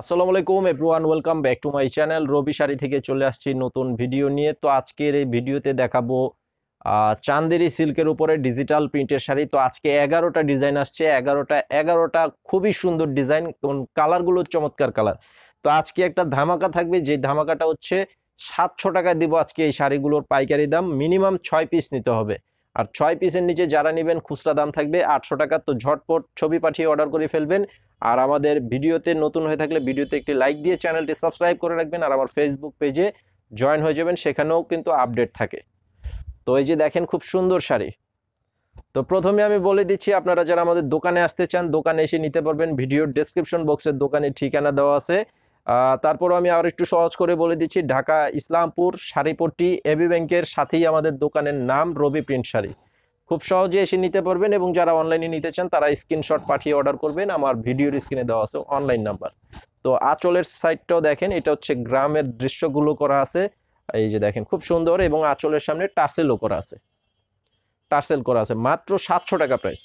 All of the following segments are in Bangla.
আসসালামু আলাইকুম everyone welcome back to my channel Rabi sari থেকে চলে আসছি নতুন ভিডিও নিয়ে। তো আজকের এই ভিডিওতে দেখাবো চান্দেরি সিল্কের উপরে ডিজিটাল প্রিন্টের শাড়ি। তো আজকে এগারোটা ডিজাইন আসছে, এগারোটা এগারোটা খুবই সুন্দর ডিজাইন কালারগুলো চমৎকার কালার তো আজকে একটা ধামাকা থাকবে যে ধামাকাটা হচ্ছে, সাতশো টাকায় দিব আজকে এই শাড়িগুলোর পাইকারি দাম। মিনিমাম ছয় পিস নিতে হবে। আর ছয় পিসের নিচে যারা নেবেন, খুচরা দাম থাকবে আটশো টাকা। তো ঝটপট ছবি পাঠিয়ে অর্ডার করে ফেলবেন। আর আমাদের ভিডিওতে নতুন হয়ে থাকলে ভিডিওতে একটি লাইক দিয়ে চ্যানেলটি সাবস্ক্রাইব করে রাখবেন আর আমার ফেসবুক পেজে জয়েন হয়ে যাবেন, সেখানেও কিন্তু আপডেট থাকে। তো এই যে দেখেন খুব সুন্দর শাড়ি। তো প্রথমে আমি বলে দিচ্ছি, আপনারা যারা আমাদের দোকানে আসতে চান, দোকানে এসে নিতে পারবেন। ভিডিওর ডেসক্রিপশন বক্সের দোকানের ঠিকানা দেওয়া আছে। তারপরও আমি আর একটু সহজ করে বলে দিচ্ছি, ঢাকা ইসলামপুর শাড়িপট্টি এবি ব্যাংকের সাথেই আমাদের দোকানের নাম রবি প্রিন্ট শাড়ি। খুব সহজে এসে নিতে পারবেন এবং যারা অনলাইনে নিতে চান, তারা স্ক্রিনশট পাঠিয়ে অর্ডার করবেন। আমার ভিডিওর স্ক্রিনে দেওয়া আছে অনলাইন নাম্বার তো আঁচলের সাইডটাও দেখেন, এটা হচ্ছে গ্রামের দৃশ্যগুলো করা আছে। এই যে দেখেন, খুব সুন্দর এবং আঁচলের সামনে টার্সেলও করা আছে। টার্সেল করা আছে, মাত্র সাতশো টাকা প্রাইস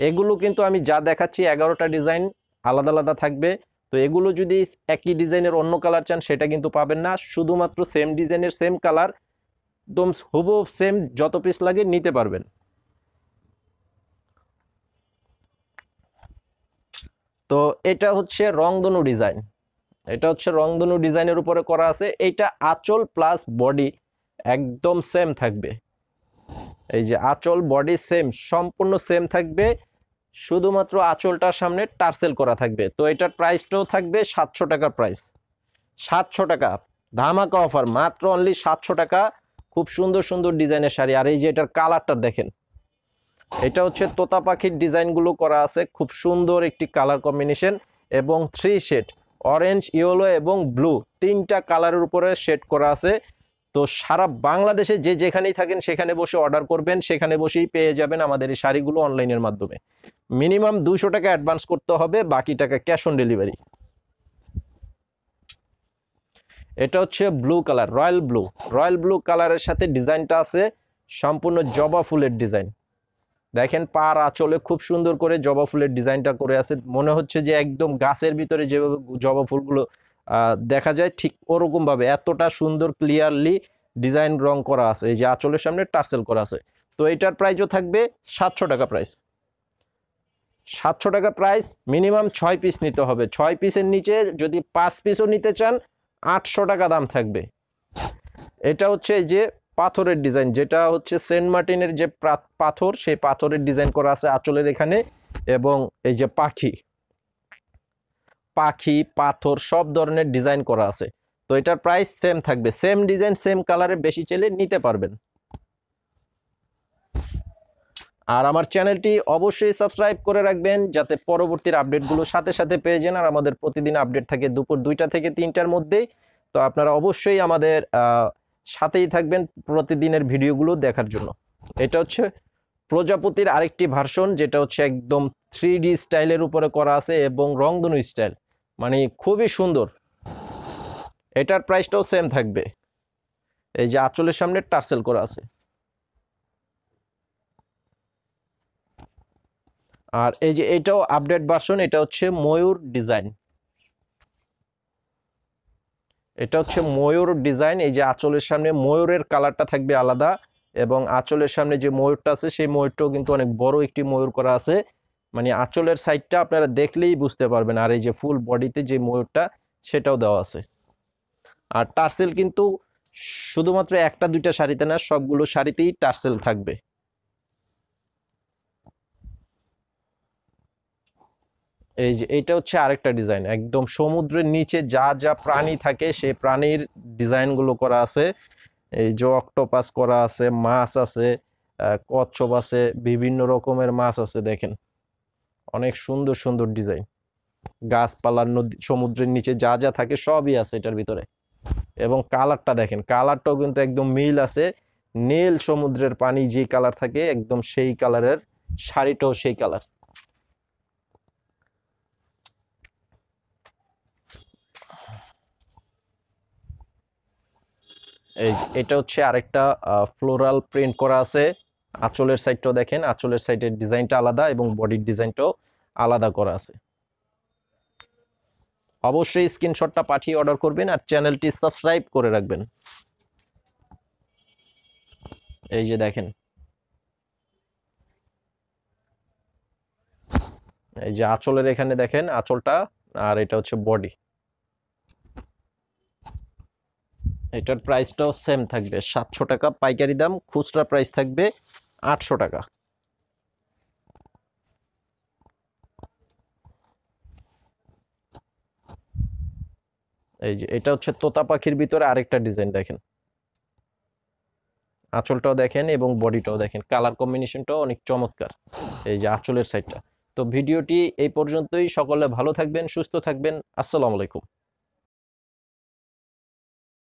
এগুলো কিন্তু আমি যা দেখাচ্ছি, এগারোটা ডিজাইন আলাদা আলাদা থাকবে। তো এগুলো যদি একই ডিজাইনের অন্য কালার চান, সেটা কিন্তু পাবেন না। শুধুমাত্র সেম ডিজাইনের সেম কালার একদম হুবহু সেম যত পিস লাগে নিতে পারবেন। তো এটা হচ্ছে রংধনু ডিজাইন এটা হচ্ছে রংধনু ডিজাইনের উপরে করা আছে। এইটা আঁচল প্লাস বডি একদম সেম থাকবে। এই যে আঁচল বডি সেম সম্পূর্ণ সেম থাকবে। শুধুমাত্র আঁচলটার সামনে টার্সেল করা থাকবে। তো এটার প্রাইসটাও থাকবে সাতশো টাকা প্রাইস। সাতশো টাকা। ধামাকা অফার, মাত্র অনলি সাতশো টাকা। খুব সুন্দর সুন্দর ডিজাইনের শাড়ি। আর এই যে এটার কালারটা দেখেন। এটা হচ্ছে তোতা পাখির ডিজাইনগুলো করা আছে। খুব সুন্দর একটি কালার কম্বিনেশন এবং থ্রি শেড, অরেঞ্জ, ইয়েলো এবং ব্লু। তিনটা কালারের উপরে শেড করা আছে। তো সারা বাংলাদেশে যে যেখানেই থাকেন, সেখানে বসে অর্ডার করবেন, সেখানে বসেই পেয়ে যাবেন আমাদের এই শাড়িগুলো অনলাইনের মাধ্যমে। মিনিমাম দুশো টাকা অ্যাডভান্স করতে হবে, বাকি টাকা ক্যাশ অন ডেলিভারি এটা হচ্ছে blue colour royal blue royal blue কালারের সাথে ডিজাইনটা আছে, সম্পূর্ণ জবা ফুলের ডিজাইন। দেখেন পার আঁচলে খুব সুন্দর করে জবা ফুলের ডিজাইনটা করে আছে। মনে হচ্ছে যে একদম গাছের ভিতরে যেভাবে জবা ফুলগুলো দেখা যায় ঠিক ওরকমভাবে। এতটা সুন্দর ক্লিয়ারলি ডিজাইন রং করা আছে। এই যে আঁচলের সামনে টার্সেল করা আছে। তো এটার প্রাইসও থাকবে সাতশো টাকা প্রাইস সাতশো টাকা প্রাইস মিনিমাম ছয় পিস নিতে হবে। ছয় পিসের নিচে যদি পাঁচ পিসও নিতে চান, আটশো টাকা দাম থাকবে। এটা হচ্ছে এই যে পাথরের ডিজাইন যেটা হচ্ছে সেন্ট মার্টিনের যে পাথর, সেই পাথরের ডিজাইন করা আছে আঁচলের এখানে। এবং এই যে পাখি। পাখি, পাথর, সব ধরনের ডিজাইন করা আছে। তো এটার প্রাইস সেম থাকবে। সেম ডিজাইন সেম কালারে বেশি চাইলে নিতে পারবেন। আর আমার চ্যানেলটি অবশ্যই সাবস্ক্রাইব করে রাখবেন, যাতে পরবর্তীর আপডেটগুলো সাথে সাথে পেয়ে যান। আর আমাদের প্রতিদিন আপডেট থাকে দুপুর দুইটা থেকে তিনটার মধ্যেই। তো আপনারা অবশ্যই আমাদের সাথেই থাকবেন প্রতিদিনের ভিডিওগুলো দেখার জন্য। এটা হচ্ছে প্রজাপতির আরেকটি ভার্সন যেটা হচ্ছে একদম থ্রি স্টাইলের উপরে করা আছে এবং রংধনু স্টাইল মানে খুবই সুন্দর। এটার প্রাইসটাও সেম থাকবে। এই যে আঁচলের সামনে টার্সেল করা আছে। আর এই যে এটাও আপডেট ভার্সন এটা হচ্ছে ময়ূর ডিজাইন এটা হচ্ছে ময়ূর ডিজাইন এই যে আঁচলের সামনে ময়ূরের কালারটা থাকবে আলাদা এবং আঁচলের সামনে যে ময়ূরটা আছে, সেই ময়ূরটাও কিন্তু অনেক বড় একটি ময়ূর করা আছে। মানে আঁচলের সাইডটা আপনারা দেখলেই বুঝতে পারবেন, আর এই যে ফুল বডিতে যে ময়ূরটা সেটাও দেওয়া আছে। আর টার্সেল কিন্তু শুধুমাত্র একটা, দুইটা শাড়িতে না, সবগুলো শাড়িতেই টার্সেল থাকবে। এই যে এটা হচ্ছে আরেকটা ডিজাইন একদম সমুদ্রের নিচে যা যা প্রাণী থাকে, সেই প্রাণীর ডিজাইনগুলো করা আছে। এই যে অক্টোপাস করা আছে, মাছ আছে কচ্ছপ আছে, বিভিন্ন রকমের মাছ আছে, দেখেন। অনেক সুন্দর সুন্দর ডিজাইন গাছপালার নদী, সমুদ্রের নিচে যা যা থাকে সবই আছে এটার ভিতরে। এবং কালারটা দেখেন কালারটাও কিন্তু একদম মিল আছে। নীল সমুদ্রের পানি যে কালার থাকে, একদম সেই কালারের শাড়িটাও সেই কালার এই এটা হচ্ছে আরেকটা ফ্লোরাল প্রিন্ট করা আছে। আঁচলের সাইডটাও দেখেন, আঁচলের সাইডের ডিজাইনটা আলাদা এবং বডির ডিজাইনটাও আলাদা করা আছে। অবশ্যই স্ক্রিনশটটা পাঠিয়ে অর্ডার করবেন আর চ্যানেলটি সাবস্ক্রাইব করে রাখবেন। এই যে দেখেন। এই যে আঁচলের এখানে দেখেন, আঁচলটা আর এটা হচ্ছে বডি এটার প্রাইসটাও সেম থাকবে। সাতশো টাকা পাইকারি দাম, খুচরা প্রাইস থাকবে আটশো টাকা। এই যে, এটা হচ্ছে তোতা পাখির ভিতরে আরেকটা ডিজাইন দেখেন। আঁচলটাও দেখেন এবং বডিটাও দেখেন। কালার কম্বিনেশনটাও অনেক চমৎকার। এই যে, আঁচলের সাইডটা তো ভিডিওটি এই পর্যন্তই। সকলে ভালো থাকবেন, সুস্থ থাকবেন। আসসালামু আলাইকুম।